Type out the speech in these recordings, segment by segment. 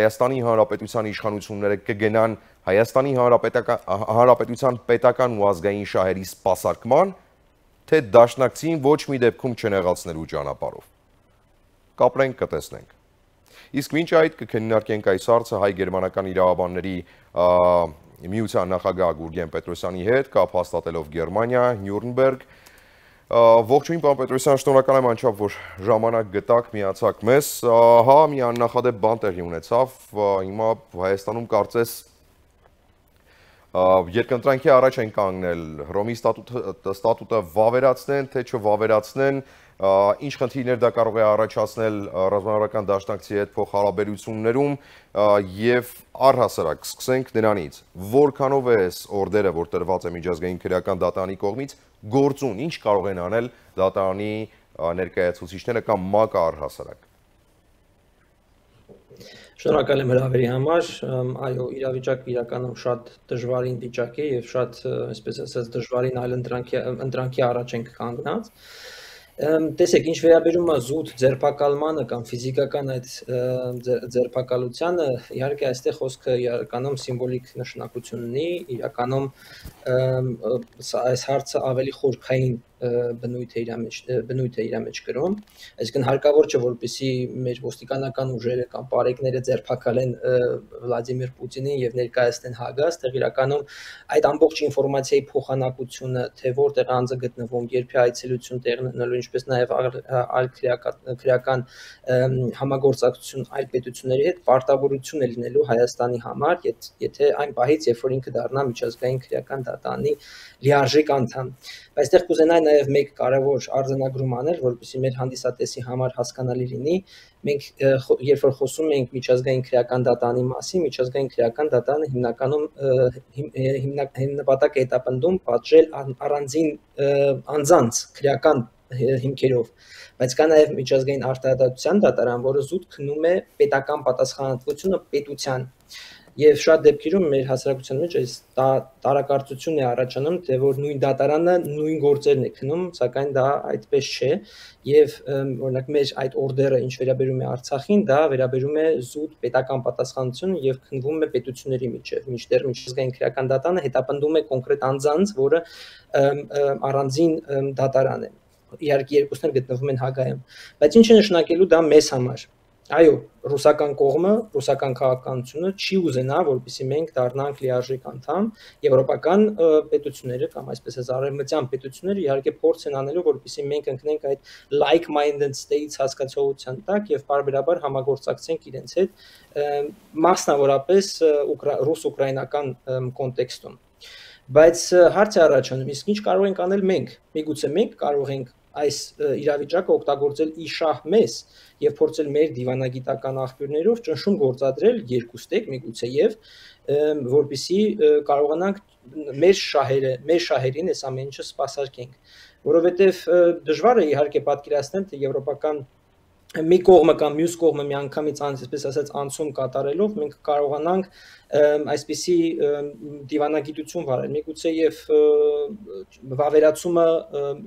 Հայաստանի Հանրապետության իշխանությունները կգնան Հայաստանի Հանրապետության պետական ու ազգային շահերի սպասարկման, թե դաշնակցին ոչ մի դեպքում չնեղացնելու ճանապարհով։ Կապրենք կտեսնենք։ Իսկ մինչ այդ կքննարկենք այս հարցը հայ-գերմանական իրավաբանների միության նախագահ Գուրգեն Պետրոսյանի հետ, կապ հաստատելով Գերմանիա, Նյուրնբերգ, Ողջույն պարոն Պետրոսյան, շնորհակալ եմ անչափ, որ ժամանակ գտաք, միացաք մեզ։ Հա, մի աննախադեպ բան տեղի ունեցավ։ Հիմա Հայաստանում կարծես երկընտրանքի առաջ են կանգնել Հռոմի ստատուտը վավերացնեն, թե չվավերացնեն, ինչ խնդիրներ դա կարող է առաջացնել ռազմավարական դաշնակցի հետ փոխհարաբերություններում եւ առհասարակ սկսենք նրանից. Որքանով է այս օրդերը որ տրված է միջազգային քրեական դատարանի կողմից գործուն ինչ կարող են անել դատարանի ներկայացուցիչները կամ ՄԱԿ-ը առհասարակ Շնորհակալ եմ հրավերի համար։ Այո, իրավիճակը իրականում շատ դժվարին վիճակ է եւ շատ, այսպես ասած, դժվարին այլ ընտրանքի ընտրանքի առաջ ենք կանգնած։ Տեսեք, ինչ վերաբերում է զուտ ձերբակալմանը կամ ֆիզիկական այդ ձերբակալությանը, իհարկե այստեղ խոսքը իրականում սիմվոլիկ նշանակություն ունի, իրականում այս հարցը ավելի խորքային բնույթ է իր մեջ բնույթ է իր մեջ գրում այսինքն հարկավոր չէ որպեսի մեր ոստիկանական ուժերը կամ բարեկները ձերբակալեն Վլադիմիր Պուտինին եւ ներկայացնեն Հագաս, տեղ իրականում այդ ամբողջ ինֆորմացիայի փոխանակությունը, թե որտեղ անձը գտնվում, երբ է այցելություն տեղի ունենալու, ինչպես նաեւ այլ քրեական համագործակցություն այլ պետությունների հետ պարտավորություն է լինելու Հայաստանի համար, եթե այն պահից, երբ որ ինքը դառնա միջազգային քրեական դատարանի լիարժեք անդամ։ Բայց այդտեղ կուզենայի նաև մեկ կարևոր արձանագրում անել, որպեսզի մեր հանդիսատեսի համար հասկանալի լինի։ Մենք երբ որ խոսում ենք միջազգային քրեական դատանի մասին, միջազգային քրեական դատանը հիմնականում է հետապնդում պատժել առանձին անձանց քրեական հիմքերով բայց կա նաև միջազգային արտահայտության դատարան, որը զուտ քնում է պետական պատասխանատվությունը պետության Եվ շատ դեպքերում մեր հասարակության մեջ այս տարակարծությունն է առաջանում, թե որ նույն դատարանը նույն գործերն է քնում, սակայն դա այդպես չէ, եւ օրինակ մեր այդ օրդերը ինչ վերաբերում է Արցախին, դա վերաբերում է զուտ պետական պատասխանատվություն եւ քննվում է պետությունների միջև, միջդեռ միջազգային քրեական դատարանը հետապնդում է կոնկրետ անձանց, որը առանձին դատարան է իհարկե երկուսն էլ գտնվում են Հագայում բայց ինչ է նշանակելու դա մեզ համար Այո, ռուսական կողմը, ռուսական քաղաքականությունը չի ուզենա, որպեսզի մենք դառնանք լիարժեք անդամ, եվրոպական պետությունները կամ այսպես ասած արևմտյան պետությունները իհարկե փորձ են անելու, որպեսզի մենք ընկնենք այդ like-minded states հասկացողության տակ եւ բարբերաբար համագործակցենք իրենց հետ, մասնավորապես ռուս-ուկրաինական կոնտեքստում։ Բայց հարց է առաջանում, իսկ ինչ կարող ենք անել մենք։ Միգուցե մենք կարող ենք այս իրավիճակը օգտագործել ի շահ մեզ եւ փորձել մեր դիվանագիտական աղբյուրներով ճնշում գործադրել երկուստեք միգուցե եւ որբիսի կարողանանք մեր շահերը մեր շահերին այս ամենը չսպասարկենք որովհետեւ դժվար է իհարկե պատկերացնել թե եվրոպական եվ մի կողմը կամ մյուս կողմը միանգամից այսպես ասած անցում կատարելով մենք կարողանանք այսպիսի դիվանագիտություն վարել։ Միգուցե եւ վավերացումը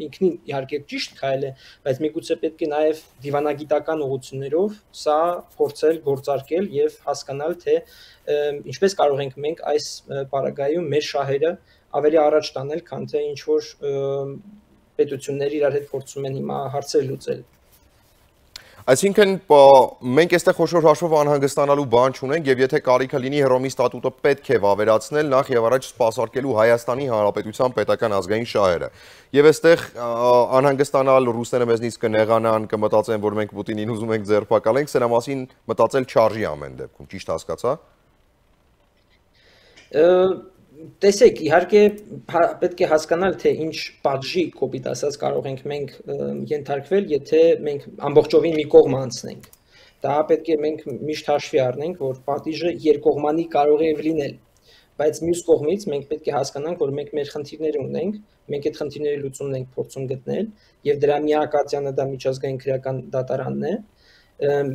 ինքնին իհարկե ճիշտ քայլ է, բայց միգուցե պետք է նաեւ դիվանագիտական ուղղություններով սա փորձել գործարկել եւ հասկանալ թե ինչպես կարող ենք մենք այս բարագայում մեր շահերը ավելի առաջ տանել, քան թե ինչ որ պետությունները իրար հետ փորձում են հիմա հարցեր լուծել։ Այսինքն մենք այստեղ խոշոր հաշվով անհանգստանալու բան չունենք եւ եթե կարիքը լինի Հռոմի ստատուտը պետք է վավերացնել նախ եւ առաջ սպասարկելու Հայաստանի Հանրապետության պետական ազգային շահերը։ Եվ այստեղ անհանգստանալ ռուսները մեզնից կնեղանան, կմտածեն, որ մենք Պուտինին ուզում ենք ձերբակալենք, սրա մասին մտածել չարժի ամեն դեպքում, ճիշտ հասկացա։ տեսեք, իհարկե հա, պետք է հասկանալ, թե ինչ պատժի կոպիտ ասած կարող ենք մենք ենթարկվել, եթե մենք ամբողջովին մի կողմ անցնենք։ Դա պետք է մենք միշտ հաշվի առնենք, որ պատիժը երկկողմանի կարող է լինել, բայց մյուս կողմից մենք պետք է հասկանանք, որ մենք մեր խնդիրները ունենք, մենք այդ խնդիրների լուծումն ենք փորձում գտնել, եւ դրա միակացյանը դա միջազգային քրեական դատարանն է,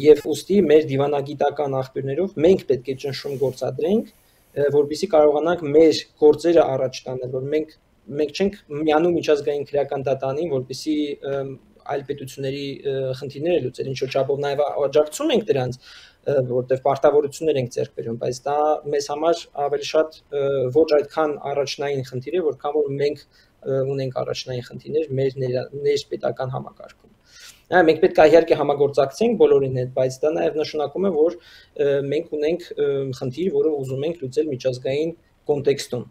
եւ ուստի մեր դիվանագիտական աղբյուրներով մենք պետք է ճնշում գործադրենք որբիսի կարողանանք մեր գործերը առաջ տանել, որ մենք մենք չենք միանում միջազգային քրեական դատանին, որբիսի այլ պետությունների խնդիրները լուծել, ինչ որ չափով նաև աջակցում ենք դրանց, որտեղ պարտավորություններ ենք ձեռք բերում, բայց դա մեզ համար ավելի շատ ոչ այդքան առաջնային խնդիր է, որքան որ մենք ունենք առաջնային խնդիրներ մեր ներ պետական համակարգում։ Այո, մենք պետք է իհարկե համագործակցենք բոլորին հետ, բայց դա նաև նշանակում է, որ մենք ունենք խնդիր, որը ուզում ենք լուծել միջազգային կոնտեքստում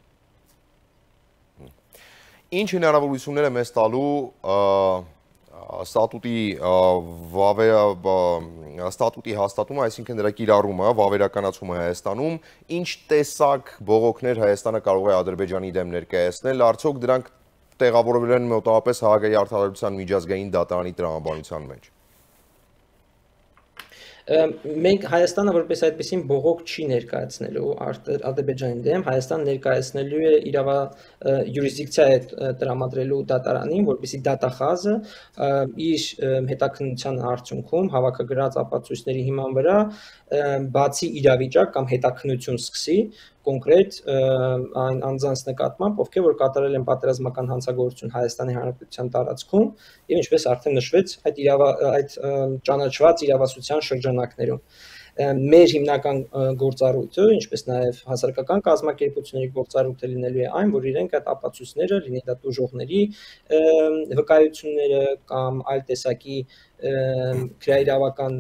ինչ հնարավորություններ է մեզ տալու ստատուտի վավերա ստատուտի հաստատումը, այսինքն դրա կիրառումը, վավերականացումը Հայաստանում, ինչ տեսակ բողոքներ Հայաստանը կարող է Ադրբեջանի դեմ ներկայացնել, արդյոք դրանք տեղավորվել են մոտավորապես Հաագայի արդարացության միջազգային դատարանի տրամաբանության մեջ մենք Հայաստանը որպես այդպեսին բողոք չի ներկայացնելու Ադրբեջանի դեմ, Հայաստան ներկայացնելու է իրավա յուրիսդիկցիա է տրամադրելու դատարանին, որպեսի դատախազը իր հետաքննության արդյունքում հավաքագրած ապացույցների հիման վրա բացի իրավիճակ կամ հետաքննություն սկսի կոնկրետ այն անձանց նկատմամբ, ովքեր որ կատարել են պատերազմական հանցագործություն Հայաստանի Հանրապետության տարածքում եւ ինչպես արդեն նշվեց, այդ իրավա այդ ճանաչված իրավասության շրջանակներում մեր հիմնական գործառույթը, ինչպես նաև հասարակական կազմակերպությունների գործառույթը լինելու է այն, որ իրենք այդ ապացույցները, լինի դա դժողների վկայությունները կամ այլ տեսակի քրեիրավական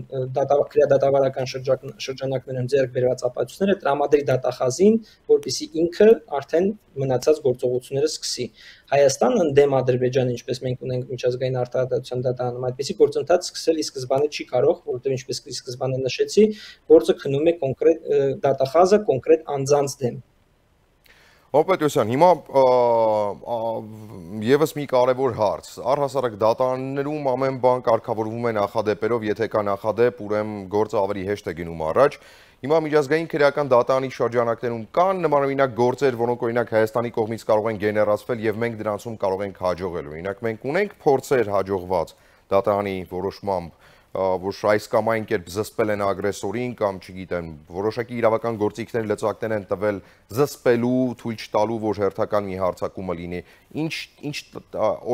քրեադատավարական շրջանակներում ձեռք բերված ապացույցները տրամադրի դատախազին, որպիսի ինքը արդեն մնացած գործողությունները սկսի։ Հայաստանը ընդդեմ Ադրբեջանը, ինչպես մենք ունենք միջազգային արտահայտության դատարանում, այդպիսի գործընթաց սկսել ի սկզբանե չի կարող, որովհետև ինչպես ի սկզբանե նշեցի, գործը քնում է կոնկրետ դատախազը կոնկրետ անձանց դեմ Հոպետյոսյան, հիմա եւս մի կարևոր հարց։ Առհասարակ դատարաններում ամեն բան կարգավորվում է նախադեպերով, եթե կա նախադեպ, ուրեմն գործը ավելի հեշտ է գնում առաջ։ Հիմա միջազգային քրեական դատարանի շրջանակներում կան նմանօրինակ գործեր, որոնք օրինակ Հայաստանի կողմից կարող են գեներացվել եւ մենք դրանցում կարող ենք հաջողել։ Օրինակ մենք ունենք փորձեր հաջողված դատարանի որոշմամբ որ այս կամ այն կերպ զսպել են ագրեսորին կամ չգիտեմ, որոշակի իրավական գործիքներ լծակներ են տվել զսպելու, թույլ չտալու, որ հերթական մի հարցակումը լինի։ Ինչ ինչ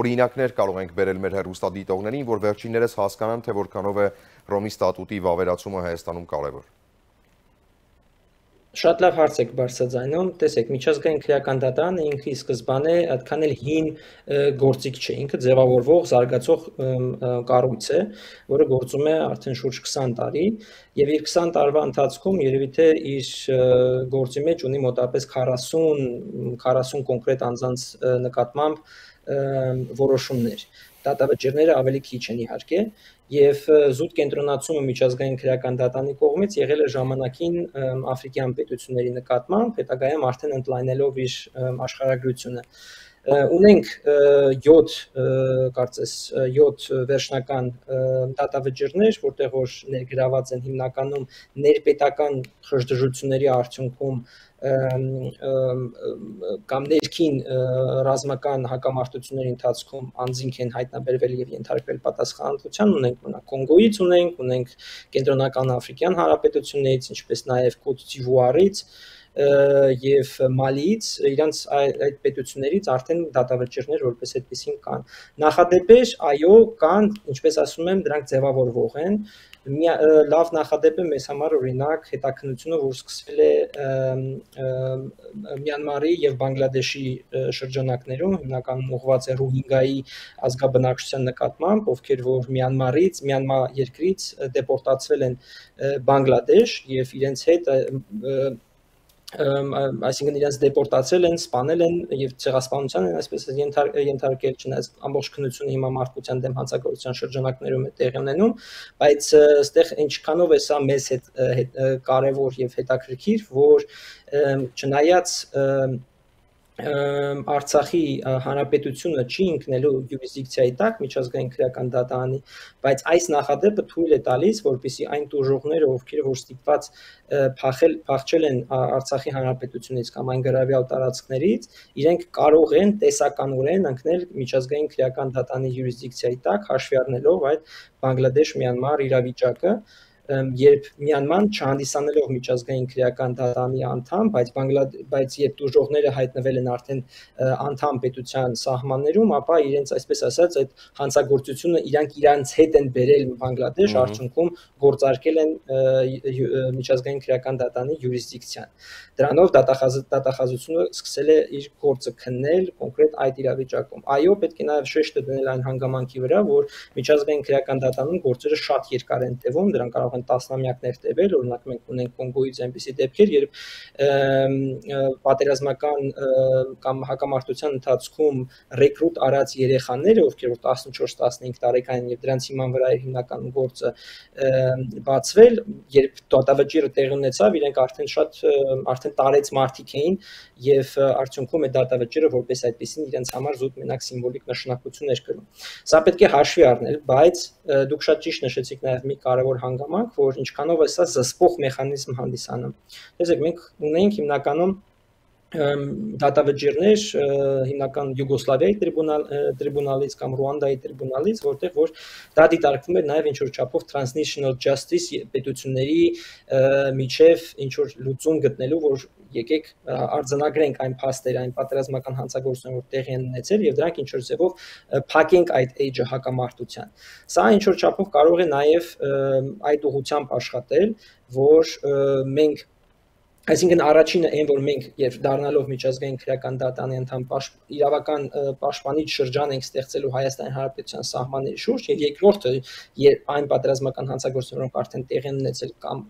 օրինակներ կարող ենք բերել մեր հերոստադիտողներին, որ վերջիններս հասկանան, թե որքանով է Ռոմի ստատուտի վավերացումը Հայաստանում կարևոր։ Շատ լավ հարց եք բարձրաձայնում։ Տեսեք, միջազգային քրեական դատարանը ինքը ի սկզբանե այդքան էլ հին գործիք չէ, ինքը ձևավորվող, զարգացող կառույց է, որը գործում է արդեն շուրջ 20 տարի, եւ իր 20 տարվա ընթացքում երևի թե իր գործի մեջ ունի մոտավորապես 40 40 կոնկրետ անձանց նկատմամբ որոշումներ դատավճիռները ավելի քիչ են իհարկե եւ զուտ կենտրոնացումը միջազգային քրեական դատանի կողմից եղել է ժամանակին աֆրիկյան պետությունների նկատմամբ, հետագայում արդեն ընդլայնելով իր աշխարհագրությունը ունենք 7 կարծես 7 վերջնական դատավճիռներ, որտեղ որ ներգրաված են հիմնականում ներպետական խժդժությունների արդյունքում կամ ներքին ռազմական հակամարտությունների ընթացքում անձինք են հայտնաբերվել եւ ենթարկվել պատասխանատվության ունենք մնա Կոնգոից ունենք, ունենք Կենտրոնական Աֆրիկյան Հանրապետություններից, ինչպես նաեւ Կոտ d'Ivoire-ից եւ Մալիից իրանց այդ պետություններից արդեն դատավճիռներ որպես այդպեսին կան։ Նախադեպեր, այո, կան, ինչպես ասում եմ, դրանք ձևավորվող են մի լավ նախադեպ է մեզ համար օրինակ հետաքննությունը, որ սկսվել է Մյանմարի եւ Բանգլադեշի շրջանակներում, հիմնականում ուղղված է Ռոհինգայի ազգաբնակչության նկատմամբ, ովքեր որ Մյանմարից, Մյանմա երկրից դեպորտացվել են Բանգլադեշ եւ իրենց հետ այսինքն իրենց դեպորտացրել են, սպանել են եւ ցեղասպանության են այսպես ենթարկել չնայած ամբողջ քննությունը հիմա մարդկության դեմ հանցագործության շրջանակներում է տեղի ունենում, բայց այստեղ ինչքանով է սա մեզ հետ կարևոր եւ հետաքրքիր, որ չնայած Արցախի հանրապետությունը չի ինքնելու յուրիսդիկցիայի տակ միջազգային քրեական դատարանի, բայց այս նախադեպը թույլ է տալիս, որպիսի այն դժողները, ովքեր որ ստիպված փախել փախչել են Արցախի հանրապետությունից կամ այն գրավյալ տարածքներից, իրենք կարող են տեսականորեն ընկնել միջազգային քրեական դատարանի յուրիսդիկցիայի տակ, հաշվի առնելով այդ Բանգլադեշ-Մյանմար իրավիճակը, երբ Մյանման չհանդիսանելով միջազգային քրեական դատարանի անդամ, բայց Բանգլադ բայց երբ դժողները հայտնվել են արդեն անդամ պետության սահմաններում, ապա իրենց այսպես ասած այդ հանցագործությունը իրանք իրանց հետ են բերել Բանգլադեշ, արդյունքում գործարկել են միջազգային քրեական դատարանի յուրիսդիկցիան։ Դրանով դատախազությունը սկսել է իր գործը քննել կոնկրետ այդ իրավիճակում։ Այո, պետք է նաև շեշտը դնել այն հանգամանքի վրա, որ միջազգային քրեական դատարանում գործերը շատ երկար են տևում, դրանք կարող են տասնամյակներ տևել, օրինակ մենք ունենք Կոնգոյից այնպիսի դեպքեր, երբ պատերազմական կամ հակամարտության ընթացքում ռեկրուտ արած երեխաները, ովքեր որ 14-15 տարեկան եւ դրանց հիման վրա է հիմնական գործը բացվել, երբ դատավճիռը տեղի ունեցավ, իրենք արդեն շատ արդեն տարեց մարտիկ էին եւ արդյունքում այդ դատավճիռը որպես այդպեսին իրենց համար զուտ մենակ սիմվոլիկ նշանակություն էր կրում։ Սա պետք է հաշվի առնել, բայց դուք շատ ճիշտ նշեցիք նաեւ մի կարևոր հանգամանք, որ ինչքանով է սա զսպող մեխանիզմ հանդիսանում։ Տեսեք, մենք ունենք հիմնականում դատավճիռներ հիմնական Յուգոսլավիայի տրիբունալ տրիբունալից կամ Ռուանդայի տրիբունալից, որտեղ որ դա դիտարկվում է նաև ինչ որ չափով transnational justice պետությունների միջև ինչ որ լուծում գտնելու, որ եկեք արձանագրենք այն փաստերը, այն պատերազմական հանցագործությունները, որ տեղի են ունեցել եւ դրանք ինչ որ ձևով փակենք այդ age-ը հակամարտության։ Սա ինչ որ չափով կարող է նաեւ այդ ուղությամբ աշխատել, որ մենք Այսինքն առաջինը այն որ մենք երբ դառնալով միջազգային քրեական դատանի անդամ իրավական պաշտպանիչ շրջան ենք ստեղծելու Հայաստանի Հանրապետության սահմանների շուրջ եւ երկրորդը երբ այն պատերազմական հանցագործությունները արդեն տեղի են ունեցել կամ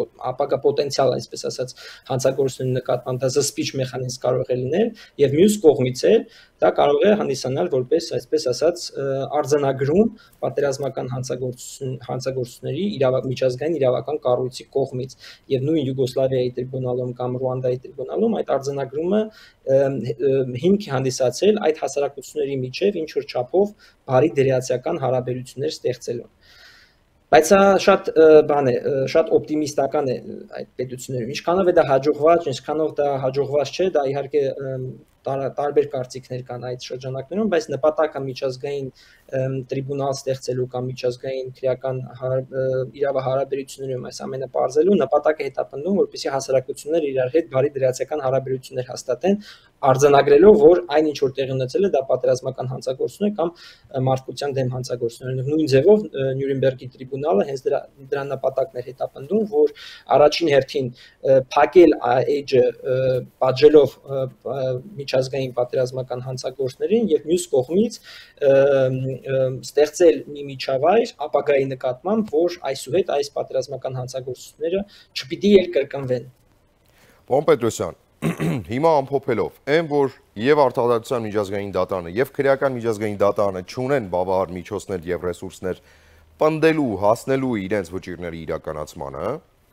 ապակա պոտենցիալ, այսպես ասած, հանցագործությունների նկատմամբ դա զսպիչ մեխանիզմ կարող է լինել եւ մյուս կողմից էլ դա կարող է հանդիսանալ որպես, այսպես ասած, արձանագրում պատերազմական հանցագործություն հանցագործությունների իրավակ միջազգային իրավական կառույցի կողմից եւ նույն Յուգոսլավիայի տրիբունալում կամ Ռուանդայի տրիբունալում այդ արձանագրումը հիմք հանդիսացել այդ հասարակությունների միջև ինչ որ չափով բարի դերացիական հարաբերություններ ստեղծելու Բայց սա շատ բան է, շատ օպտիմիստական է այդ պետություններում։ Ինչքանով է դա հաջողված, ինչքանով դա հաջողված չէ, դա իհարկե տարբեր կարծիքներ կան այդ շրջանակներում, բայց նպատակը միջազգային տրիբունալ ստեղծելու կամ միջազգային քրեական իրավահարաբերություններում այս ամենը բարձելու նպատակը հետապնդում, որպեսզի հասարակությունները իրար հետ բարի դրացիական հարաբերություններ հաստատեն, արձանագրելով, որ այն ինչ որ տեղի ունեցել է, դա պատերազմական հանցագործություն է կամ մարդկության դեմ հանցագործություն է։ Նույն ձևով Նյուրնբերգի տրիբունալը հենց դրա դրա նպատակներ հետապնդում, որ առաջին հերթին փակել age-ը պատժելով միջազգային պատերազմական հանցագործներին եւ մյուս կողմից ստեղծել մի միջավայր ապագայի նկատմամբ, որ այսուհետ այս պատերազմական հանցագործությունները չպիտի երկրկնվեն։ Պարոն Պետրոսյան, հիմա ամփոփելով, այն որ եւ արտադրության միջազգային դատարանը եւ քրեական միջազգային դատարանը ճունեն բավարար միջոցներ եւ ռեսուրսներ պնդելու, հասնելու իրենց վճիրների իրականացմանը,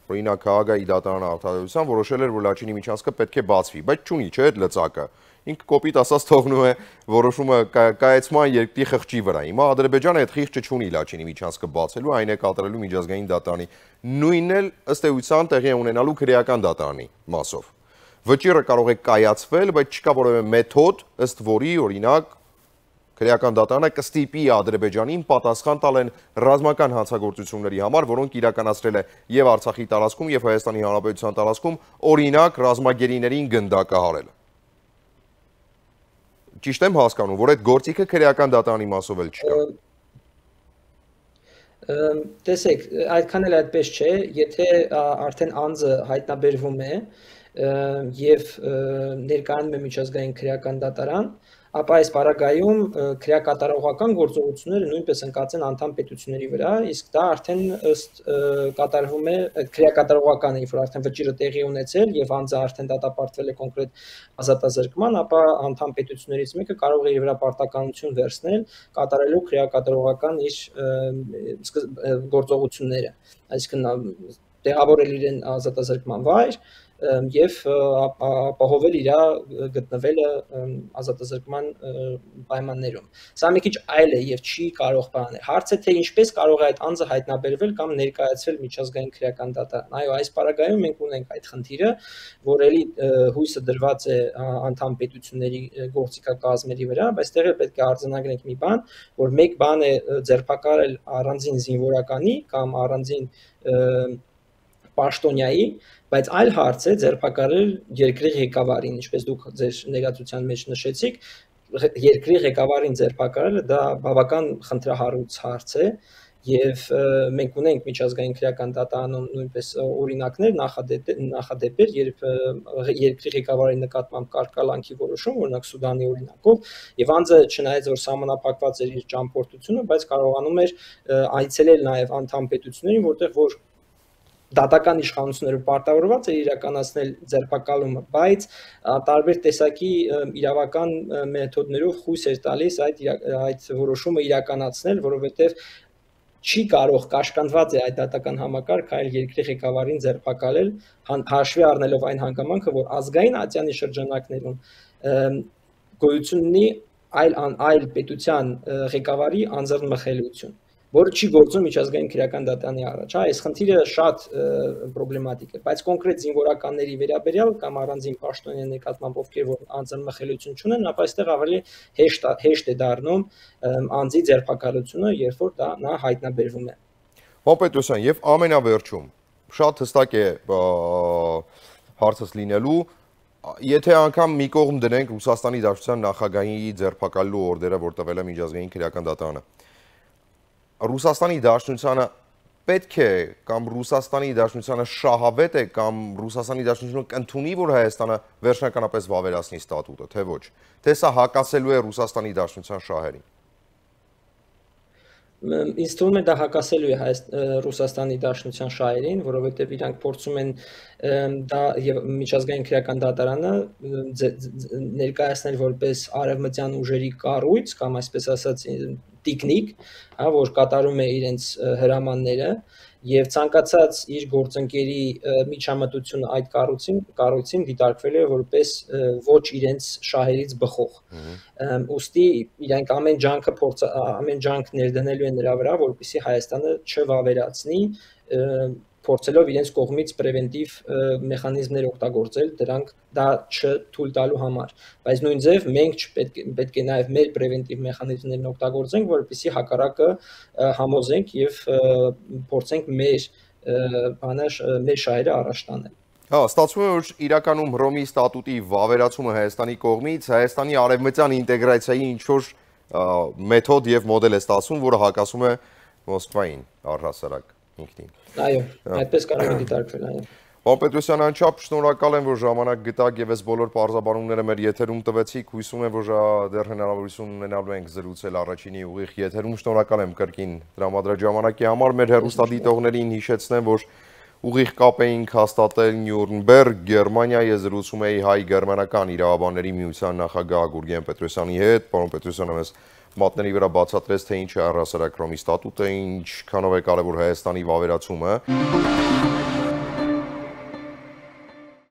օրինակ Հաագայի դատարանը արտադրության որոշել էր, որ Լաչինի միջանցքը պետք է բացվի, բայց ճունի չէ այդ լծակը ինքը կոպիտ ասած թողնում է որոշումը կայացման երկրի խղճի վրա։ Հիմա Ադրբեջանը այդ խիղճը չունի Լաչինի միջանցքը բացելու, այն է կատարելու միջազգային դատարանի։ Նույնն էլ ըստ էության տեղի ունենալու քրեական դատարանի մասով։ Վճիռը կարող է կայացվել, բայց չկա որևէ մեթոդ, ըստ որի օրինակ քրեական դատարանը կստիպի Ադրբեջանին պատասխան տալ են ռազմական հանցագործությունների համար, որոնք իրականացրել է եւ Արցախի տարածքում եւ Հայաստանի Հանրապետության տարածքում, օրինակ ռազմագերիներին գնդակահարել ճիշտ եմ հասկանում, որ այդ գործիքը քրեական դատարանի մասով էլ չկա։ Տեսեք, այդքան էլ այդպես չէ, եթե արդեն անձը հայտնաբերվում է եւ ներկայանում է միջազգային քրեական դատարան, ապա այս պարագայում քրեակատարողական գործողությունները նույնպես ընկած են անդամ պետությունների վրա, իսկ դա արդեն ըստ կատարվում է քրեակատարողական, երբ որ արդեն վճիրը տեղի ունեցել եւ անձը արդեն դատապարտվել է կոնկրետ ազատազրկման, ապա անդամ պետություններից մեկը կարող է իր վրա պարտականություն վերցնել կատարելու քրեակատարողական իր գործողությունները, այսինքն տեղավորել իրեն ազատազրկման վայր, եւ ապահովել իր գտնվելը ազատազրկման պայմաններում։ Սա մի քիչ այլ է եւ չի կարող բանել։ Հարցը թե ինչպես կարող է այդ անձը հայտնաբերվել կամ ներկայացվել միջազգային քրեական դատարան։ Այո, այս պարագայում մենք ունենք այդ խնդիրը, որ էլի հույսը դրված է անդամ պետությունների գործիքակազմերի վրա, բայց տեղը պետք է արձանագրենք մի բան, որ մեկ բան է ձերբակալել առանձին զինվորականի կամ առանձին պաշտոնյայի, բայց այլ հարց է ձերբակալել երկրի ղեկավարին, ինչպես դուք ձեր ներկայացության մեջ նշեցիք, երկրի ղեկավարին ձերբակալելը դա բավական խնդրահարույց հարց է եւ մենք ունենք միջազգային քրեական դատարանում նույնպես օրինակներ նախադեպ նախադեպեր երբ երկրի ղեկավարի նկատմամբ կարկալանքի որոշում օրինակ Սուդանի օրինակով եւ անձը չնայած որ համանապակված էր իր ճամփորդությունը բայց կարողանում էր այցելել նաեւ անդամ պետություններին որտեղ որ դատական իշխանությունները պարտավորված է իրականացնել ձերբակալումը, բայց տարբեր տեսակի իրավական մեթոդներով խույս էր տալիս այդ այդ որոշումը իրականացնել, որովհետև չի կարող կաշկանդված է այդ դատական համակարգը այլ երկրի ղեկավարին ձերբակալել հաշվի առնելով այն հանգամանքը, որ ազգային ատյանի շրջանակներում գոյություն ունի այլ այլ պետության ղեկավարի անձեռնմխելիություն որը չի գործում միջազգային քրեական դատարանի առաջ։ Հա, այս խնդիրը շատ պրոբլեմատիկ է, բայց կոնկրետ զինվորականների վերաբերյալ կամ առանձին պաշտոնյա նկատմամբ ովքեր որ անձնմխելիություն չունեն, ապա այստեղ ավելի հեշտ հեշտ է դառնում անձի ձերբակալությունը, երբ որ դա նա հայտնաբերվում է։ Պապետոսյան, եւ ամենավերջում շատ հստակ է հարցս լինելու Եթե անգամ մի կողմ դնենք Ռուսաստանի Դաշնության նախագահի ձերբակալելու օրդերը, որ տվել է միջազգային քրեական դատարանը, Ռուսաստանի Դաշնությանը պետք է կամ Ռուսաստանի Դաշնությանը շահավետ է կամ Ռուսաստանի Դաշնությունը կընդունի, որ Հայաստանը վերջնականապես վավերացնի ստատուտը, թե ոչ։ Թե սա հակասելու է Ռուսաստանի Դաշնության շահերին ինձ թվում է դա հակասելու է Ռուսաստանի Դաշնության շահերին, որովհետև իրանք փորձում են դա եւ միջազգային քրեական դատարանը ներկայացնել որպես արևմտյան ուժերի կառույց կամ այսպես ասած տիկնիկ, հա, որ կատարում է իրենց հրամանները եւ ցանկացած իր գործընկերի միջամտությունը այդ կառույցին կառույցին դիտարկվել է որպես ոչ իրենց շահերից բխող։ Ոստի իրանք ամեն ջանքը փորձ ամեն ջանք ներդնելու են նրա վրա, որպեսզի Հայաստանը չվավերացնի փորձելով իրենց կողմից պրևենտիվ մեխանիզմներ օգտագործել դրանք դա չթույլ տալու համար բայց նույն ձև մենք չպետք պետք է նաև մեր պրևենտիվ մեխանիզմներն օգտագործենք որպեսզի հակառակը համոզենք եւ փորձենք մեր բանը մեր շահերը առաջ տանել Հա, ստացվում է, որ իրականում Հռոմի ստատուտի վավերացումը Հայաստանի կողմից Հայաստանի արևմտյան ինտեգրացիայի ինչ-որ մեթոդ եւ մոդել է ստացվում, որը հակասում է Մոսկվային առհասարակ ինքնին։ Այո, այդպես կարող է դիտարկվել, այո։ Պապետոսյան անչափ շնորհակալ եմ, որ ժամանակ գտակ եւ այս բոլոր բարձաբանումները մեր եթերում տվեցիք։ Հույսում եմ, որ դեռ հնարավորություն ունենալու ենք զրուցել առաջինի ուղիղ եթերում։ Շնորհակալ եմ կրկին դրամադրած ժամանակի համար։ Մեր հերոստադիտողներին հիշեցնեմ, որ ուղիղ կապ էինք հաստատել Նյուրնբերգ, Գերմանիայի զրուցում էի հայ-գերմանական իրավաբանների միության նախագահ Գուրգեն Պետրոսյանի հետ։ Պարոն Պետրոսյանը մեզ մատների վրա բացատրեց, թե ինչ է առհասարակ Ռոմի ստատուտը, ինչքանով է կարևոր Հայաստանի վավերացումը։